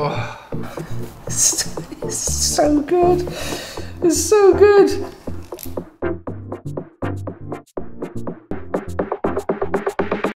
Oh, it's so good. It's so good.